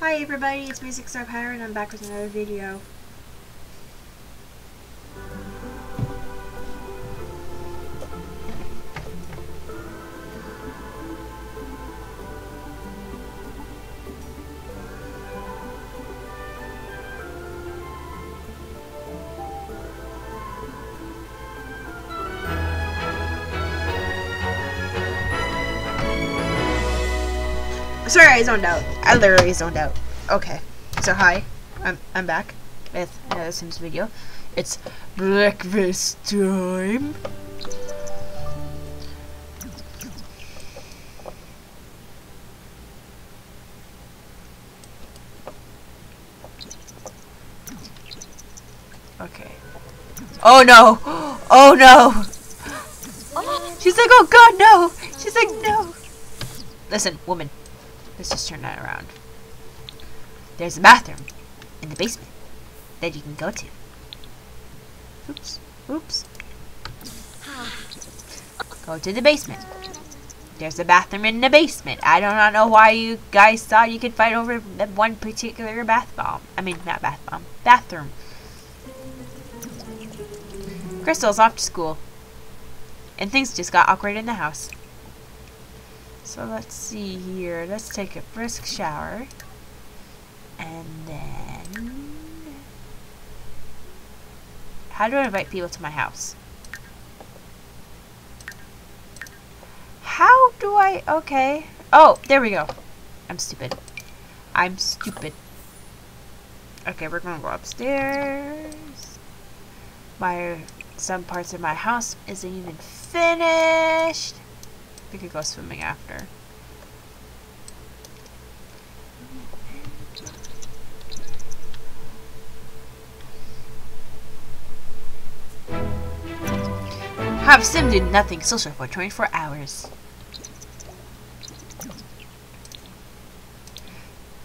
Hi everybody, it's Music Star Power and I'm back with another video. Sorry, I zoned out. I literally zoned out. Okay, so hi, I'm I'm back with another Sims video. It's breakfast time. Okay. Oh no! Oh no! She's like, oh god, no! She's like, no! Listen, woman. Let's just turn that around. There's a bathroom in the basement that you can go to. Oops. Oops. Go to the basement. There's a bathroom in the basement. I do not know why you guys thought you could fight over one particular bath bomb. I mean, not bath bomb. Bathroom. Crystal's off to school. And things just got awkward in the house. So let's see here. Let's take a brisk shower. And then... How do I invite people to my house? How do I... Okay. Oh, there we go. I'm stupid. I'm stupid. Okay, we're gonna go upstairs. My... Some parts of my house isn't even finished. We could go swimming after. Have Sim do nothing social for 24 hours.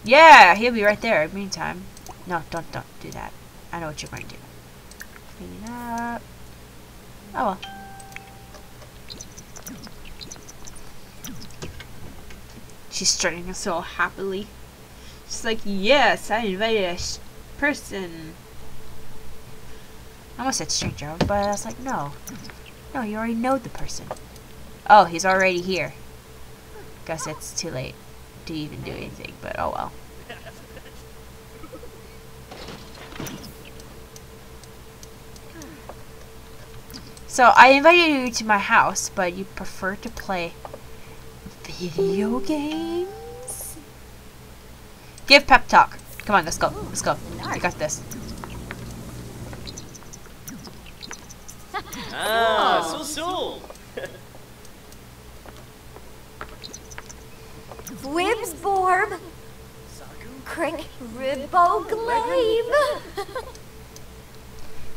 Yeah, he'll be right there. Meantime, no, don't, don't do that. I know what you're going to do. Clean up. Oh well. She's strutting so happily. She's like, yes, I invited a person. I almost said stranger, but I was like, no. No, you already know the person. Oh, he's already here. Guess it's too late to even do anything, but oh well. So, I invited you to my house, but you prefer to play video games? Give pep talk. Come on, let's go. Let's go. I got this. Ah, so so. Wibs Borb. Crick Ribbo Glaive.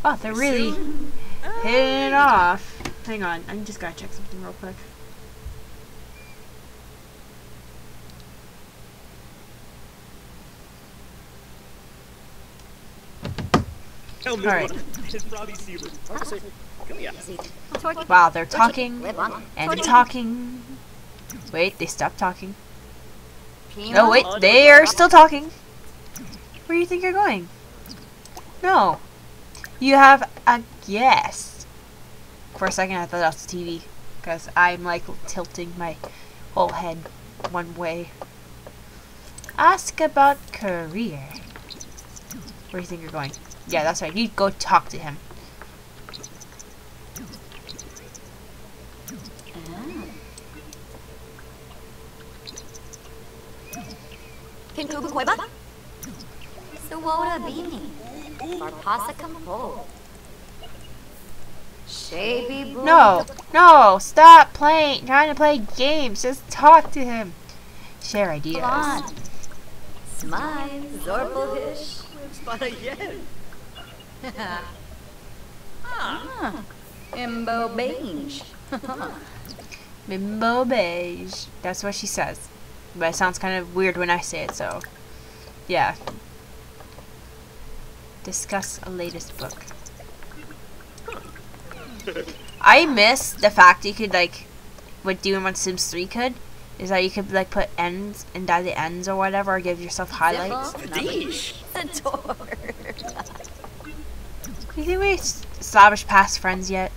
Oh, they're really hitting it off. Hang on, I just gotta check something real quick. Alright. Wow, they're talking and talking. Wait, they stopped talking. No, wait, they are still talking. Where do you think you're going? No. You have a guest. For a second, I thought that was TV. Because I'm like tilting my whole head one way. Ask about career. Where do you think you're going? Yeah, that's right. You go talk to him. Kintubu Koiba. Suwoda Bini. Barpasa Kampo. Shaby Boo. No, no, stop playing, trying to play games. Just talk to him. Share ideas. Come on. Smile. Zorpelhish. Para. Ah. Imbo Beige. Bimbo beige. That's what she says. But it sounds kind of weird when I say it, so yeah. Discuss a latest book. I miss the fact you could like what Demon on Sims 3 could. is that you could like put ends and dye the ends or whatever, or give yourself highlights. Dish. The door. You think we established past friends yet?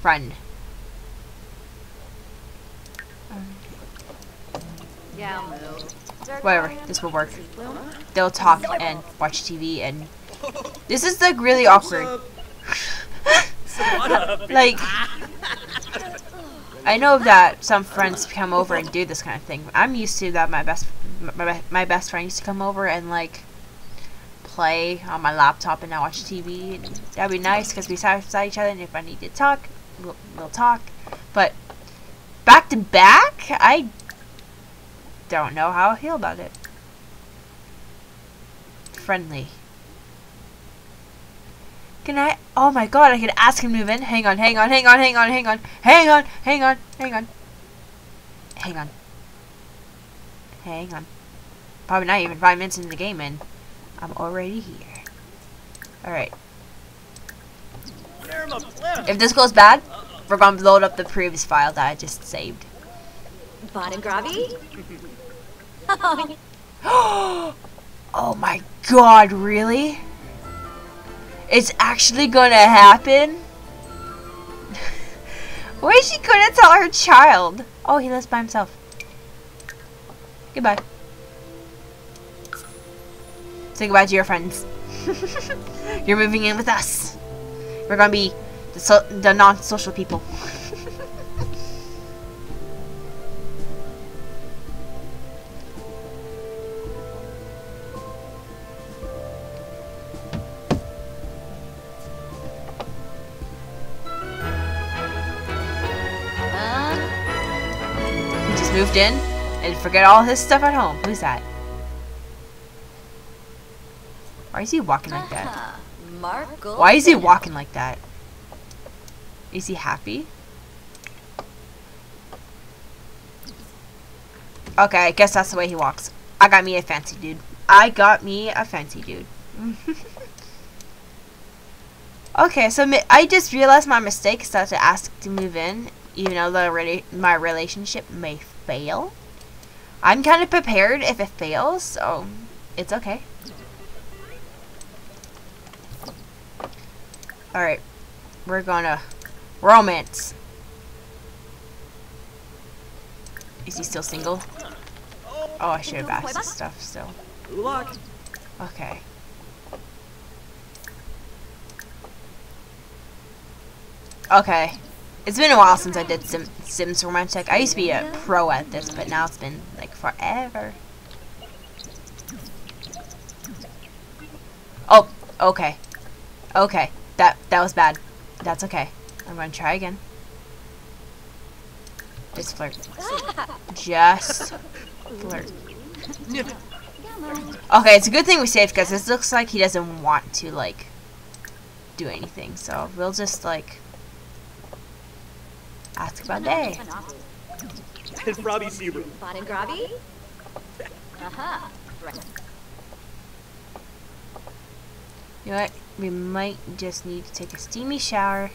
Friend. Yeah. Whatever, this will work. They'll talk and watch TV and this is like really awkward. Like I know that some friends come over and do this kind of thing. I'm used to that. My best my, my best friend used to come over and like play on my laptop and I watch TV. And that'd be nice because we sat beside each other and if I need to talk, we'll, we'll talk. But back to back, I don't know how I feel about it. Friendly. Can I? Oh my god, I can ask him to move in. Hang on, hang on, hang on, hang on, hang on, hang on, hang on, hang on. Hang on. Hang on. Probably not even five minutes into the game and I'm already here. Alright. If this goes bad, we're gonna load up the previous file that I just saved. Bon and Gravy? oh my god, really? It's actually gonna happen? Why is she gonna tell her child? Oh, he lives by himself. Goodbye. Say goodbye to your friends. You're moving in with us. We're gonna be the, so the non-social people. He just moved in and forget all his stuff at home. Who's that? Why is he walking like that? uh, Gold. Why is he walking like that? Is he happy? Okay, I guess that's the way he walks. I got me a fancy dude. I got me a fancy dude. okay, so I just realized my mistake is that to ask to move in, even though the rela- my relationship may fail. I'm kind of prepared if it fails, so it's okay. Alright, we're gonna romance. Is he still single? Oh, I should have asked this stuff still. Okay. Okay. It's been a while since I did Sim Sims Romantic. I used to be a pro at this, but now it's been like forever. Oh, okay. Okay. That that was bad. That's okay. I'm gonna try again. Just flirt. Just flirt. Okay, it's a good thing we saved because this looks like he doesn't want to like do anything. So we'll just like ask about day. And Robbie Zebra. Bon and Gravy? Uh-huh. Right. You know what? We might just need to take a steamy shower.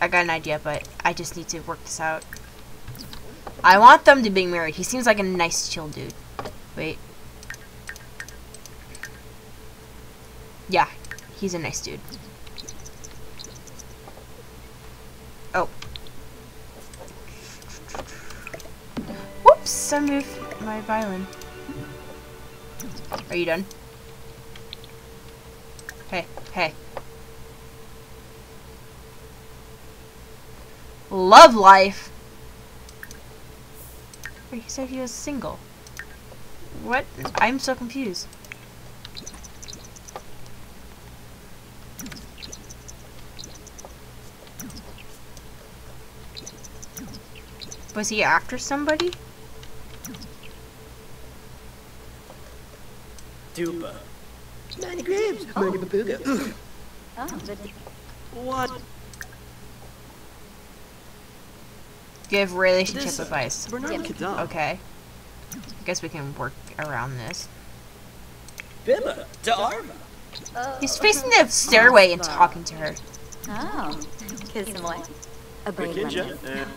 I got an idea, but I just need to work this out. I want them to be married. He seems like a nice, chill dude. Wait. Yeah, he's a nice dude. Oh. Whoops, I moved my violin. Are you done? Hey, hey. Love life. He said he was single. What? I'm so confused. Was he after somebody? Dupa. Manny Grams. Manny Babuga. Oh, but What? Give relationship This- advice. Bernard Kadam. Okay. I guess we can work around this. Bimba. To Arva. uh, He's facing the stairway and talking to her. Oh. Kiss him away. A brave Kinja. lemon.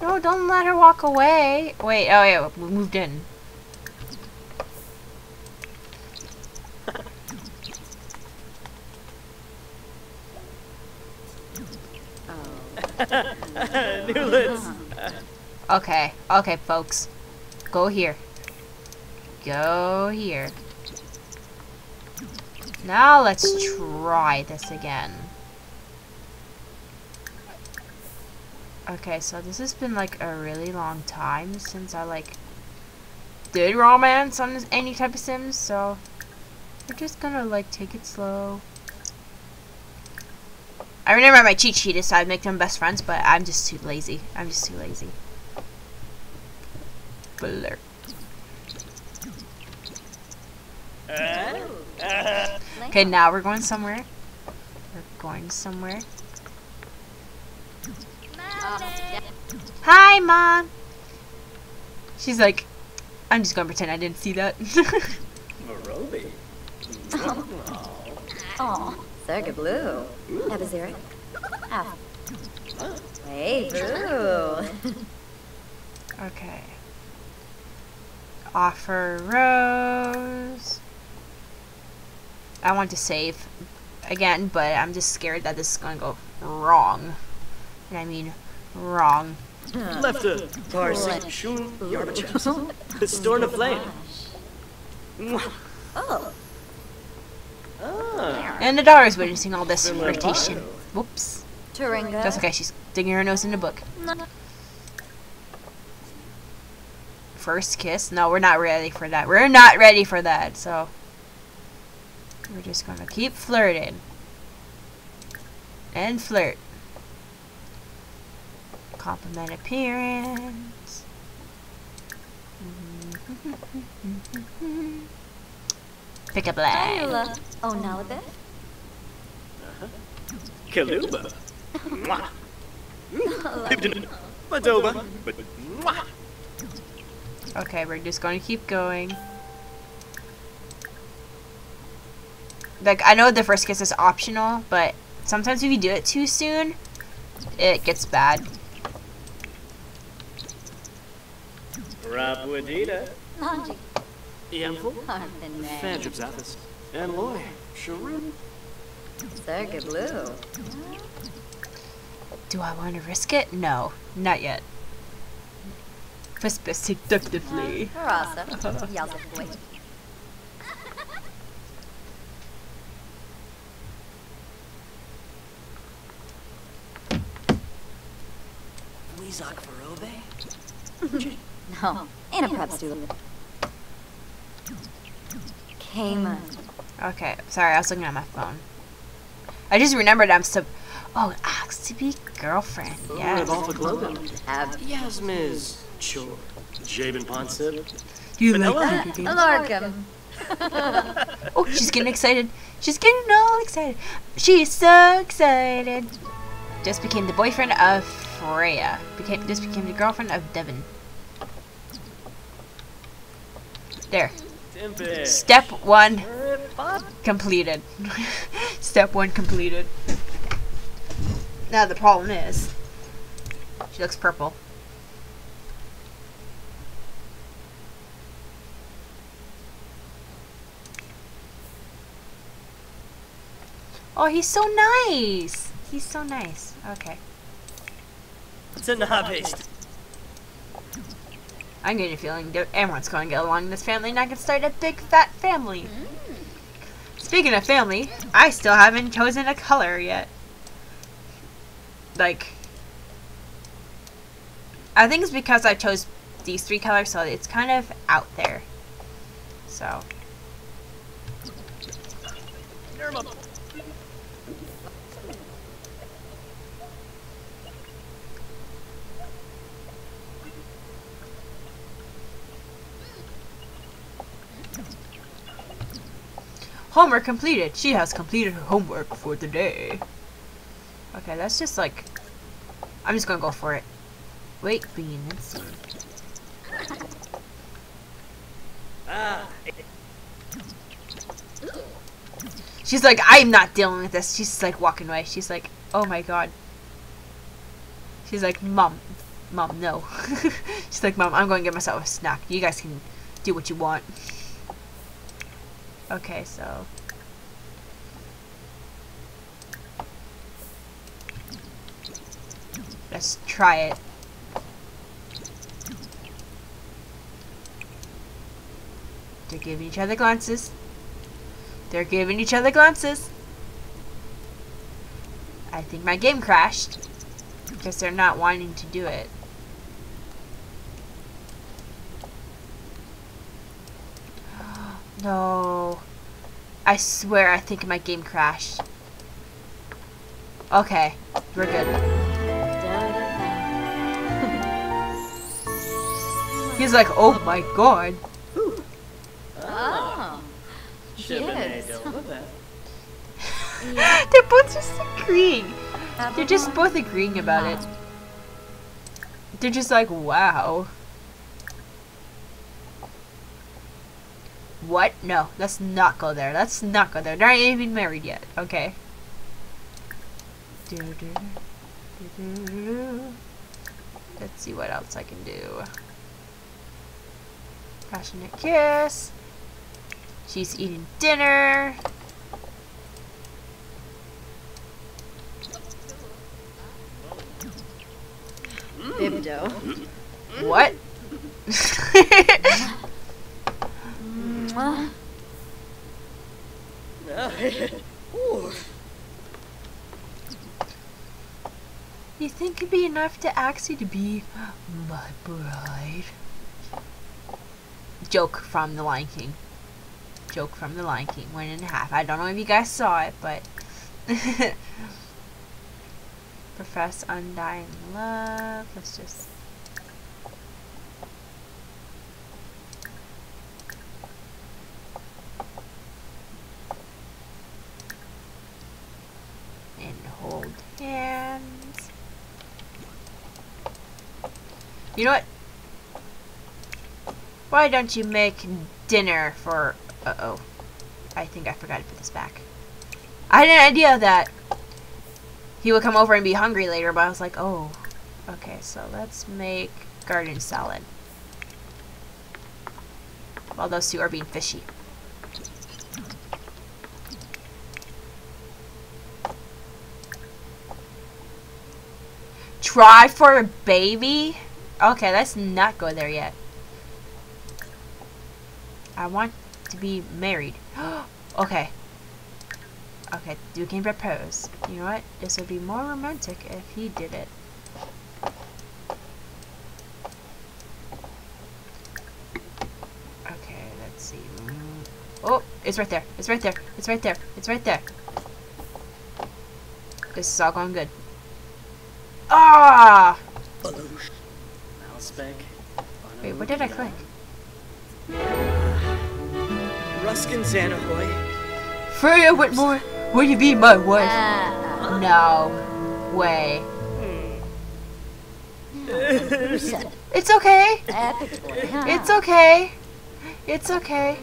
No, don't let her walk away. Wait, oh yeah, we moved in. Newlands. Okay, okay, folks. Go here. Go here. Now let's try this again. Okay, so this has been like a really long time since I like did romance on any type of Sims, so we're just gonna like take it slow. I remember my cheat sheet is so I'd make them best friends, but I'm just too lazy. I'm just too lazy. Blur. Okay, now we're going somewhere. We're going somewhere. Hi, mom. She's like, I'm just gonna pretend I didn't see that. Marobi. Oh, Serga Blue. Ebaziric. Ah. Hey, Blue. okay. Offer rose. I want to save again, but I'm just scared that this is gonna go wrong. And I mean wrong. Lefter. Parsi. Shun. Yarbachaps. Storn of Flame. Mwah. Oh. And the daughter's witnessing all this From flirtation. Whoops. Turinga. That's okay, she's digging her nose in the book. First kiss? No, we're not ready for that. We're not ready for that, so we're just gonna keep flirting. And flirt. Compliment appearance. Pick up line. Diula. Oh, Nalabeth. Kaluba. Mwah. Pipton. Madoba. But mwah. Okay, we're just going to keep going. Like, I know the first kiss is optional, but sometimes if you do it too soon, it gets bad. Rapuadita. Nanji. Yamful. Arthur Nay. Fantripsathis. And Loy. Sharun. Serga Blue. Do I want to risk it? No, not yet. Whisper seductively. Rasa. Yazif Boy. Weezak Farobe. No. Anna Preps do. Cayman. Mm. Okay, sorry, I was looking at my phone. I just remembered I'm sub. Oh, asked to be girlfriend. Yes. Alpha Globin. Ab. Yasmiz. Chor. Jabin Ponsib. You Vanilla? like Hunger Games? Larkham. Oh, she's getting excited. She's getting all excited. She's so excited. Just became the boyfriend of Freya. Became just became the girlfriend of Devon. There. Timpish. Step one completed. Step one completed. Now the problem is, she looks purple. Oh, he's so nice. He's so nice. Okay. It's a Tanabist. I'm getting a feeling that everyone's going to get along in this family and I can start a big fat family. Mm. Speaking of family, I still haven't chosen a color yet. Like, I think it's because I chose these three colors, so it's kind of out there. So, homework completed. She has completed her homework for the day. Okay, that's just like, I'm just gonna go for it. Wait, bean and see. She's like, I'm not dealing with this. She's like walking away. She's like, oh my god. She's like, mom, mom, no. She's like, mom, I'm going to get myself a snack. You guys can do what you want. Okay, so. Let's try it. They're giving each other glances. They're giving each other glances. I think my game crashed. Because they're not wanting to do it. No. I swear I think my game crashed. Okay, we're good. He's like, oh my god. Oh. Yes. made over that. They're both just agreeing. They're just both agreeing about it. They're just like, wow. What? No, let's not go there. Let's not go there. They're not even married yet. Okay. Let's see what else I can do. Passionate kiss. She's eating dinner. Bibdo. What? Mwah. Ooh. you think it'd be enough to ask you to be my bride? Joke from The Lion King. Joke from The Lion King. One and a half. I don't know if you guys saw it, but. Profess undying love. Let's just. You know what? Why don't you make dinner for. Uh oh. I think I forgot to put this back. I had an idea that he would come over and be hungry later, but I was like, oh. Okay, so let's make garden salad. While those two are being fishy. Try for a baby? Okay, let's not go there yet. I want to be married. okay. Okay, you can propose. You know what? This would be more romantic if he did it. Okay, let's see. Oh, it's right there. It's right there. It's right there. It's right there. This is all going good. Ah! Mouse spec. Wait, what did I click? Ruskin Xanahoy. Freya Whitmore, will you be my wife? Ah. No way. It's okay. It's okay. It's okay.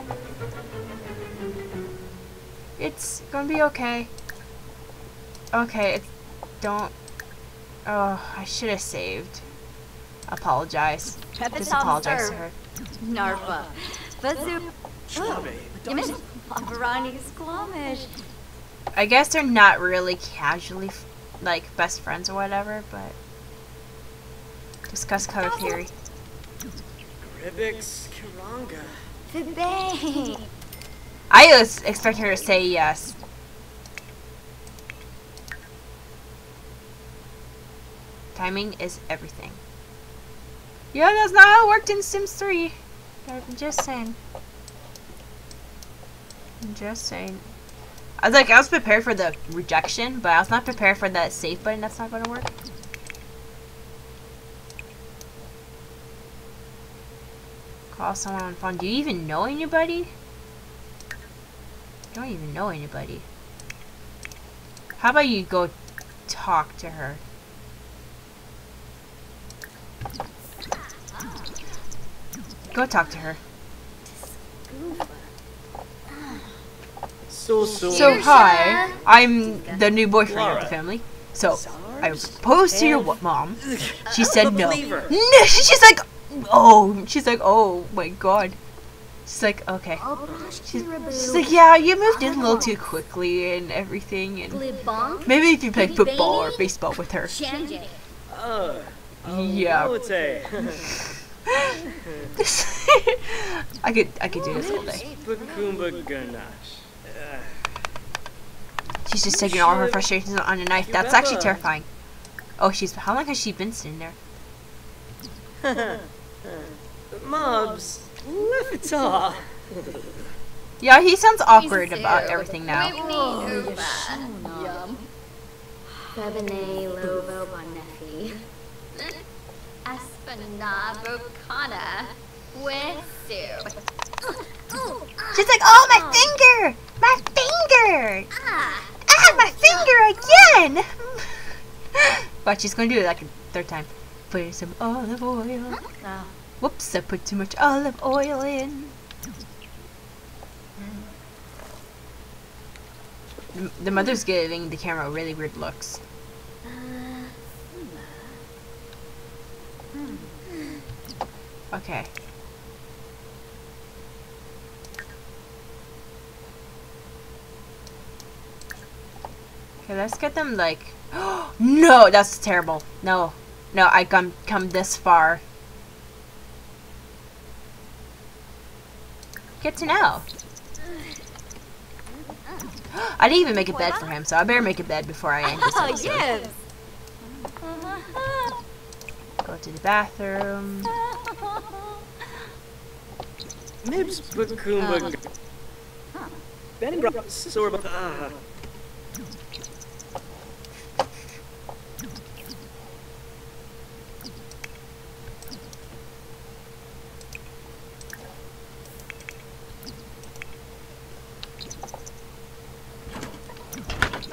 It's gonna be okay. Okay, it's don't. Oh, I should have saved. Apologize. Just apologize to her. Narva. Bazoo. Schwabe. Yemish. Pavarani Squamish. I guess they're not really casually like best friends or whatever, but discuss color theory. Gribix Kiranga. Fibe. I was expecting her to say yes. Timing is everything. Yeah, that's not how it worked in Sims 3. I'm just saying. I'm just saying. I was like, I was prepared for the rejection, but I was not prepared for that save button that's not going to work. Call someone on the phone. Do you even know anybody? don't even know anybody. How about you go talk to her? Go talk to her. So so. So hi, I'm the new boyfriend of the family. So I Sarge? proposed to your And- mom. She said no. No, she's like, oh, she's like, oh my god. She's like, okay. She's, she's like, yeah, you moved in a little too quickly and everything, and maybe if you play football or baseball with her. Shanjay. Uh, Yeah. I would say. I could, I could do this all day. Bakumba Ganache. She's just taking all her frustrations on a knife. That's actually terrifying. Oh, she's. How long has she been sitting there? Mobs, left. Yeah, he sounds awkward about everything now. Whitney Uba. Yum. Febine Lobo Bonefi. Aspana Bocana. Wesu. She's like, oh, my finger! My finger! Ah. Ah, my finger again! but she's gonna do it like a third time. Put some olive oil. Ah. Whoops, I put too much olive oil in. The- The mother's giving the camera really weird looks. Okay. Okay, let's get them like. no, that's terrible. No, no, I come come this far. Good to know. I didn't even make a bed for him, so I better make a bed before I end this Oh, yes. Uh-huh. Go to the bathroom. Nibs Bakumba. Benny Bra- Sorba. Ah.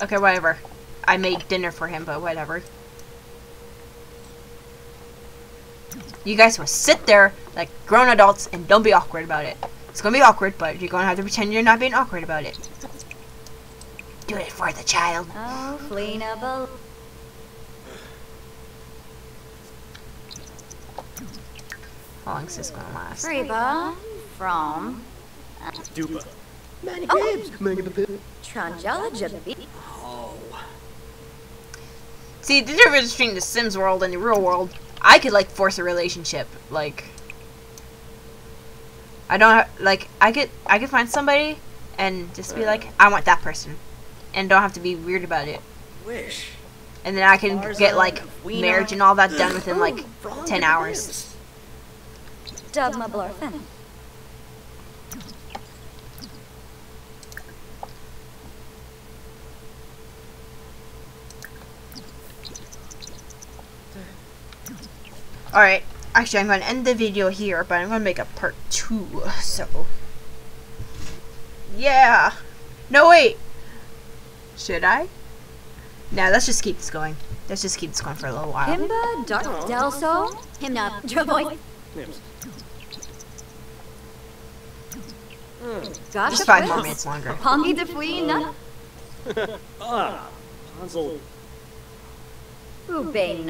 Okay, whatever. I made dinner for him, but whatever. You guys will sit there like grown adults and don't be awkward about it. It's gonna be awkward, but you're gonna have to pretend you're not being awkward about it. Do it for the child. Oh, Flina Bel. How long is this gonna last? Reba. From. Uh, Dupa. Manny Gibbs. Manny Gibbs. Tranjala Jabi. Oh. See, the difference between the Sims world and the real world, I could like force a relationship. Like, I don't ha- like I could I could find somebody and just be like, uh. I want that person, and don't have to be weird about it. Wish. And then I can get like marriage and all that done within like Oh, Ron 10 Gibbs. hours. Dogma Alright, actually I'm going to end the video here, but I'm going to make a part 2, so. Yeah! No, wait! Should I? Nah, let's just keep this going. Let's just keep this going for a little while. Himba Dark Delso. Himna Droboy. Nibs. Gosh, Just five more minutes longer. Pongi de Fuina. Ah. Hansel. Ube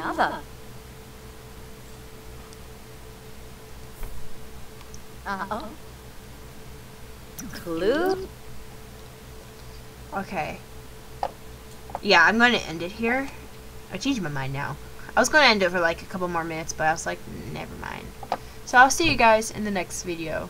Nava. Uh oh. Clue. Okay. Yeah, I'm to end it here. I changed my mind now. I was to end it for like a couple more minutes, but I was like, never mind. So I'll see you guys in the next video.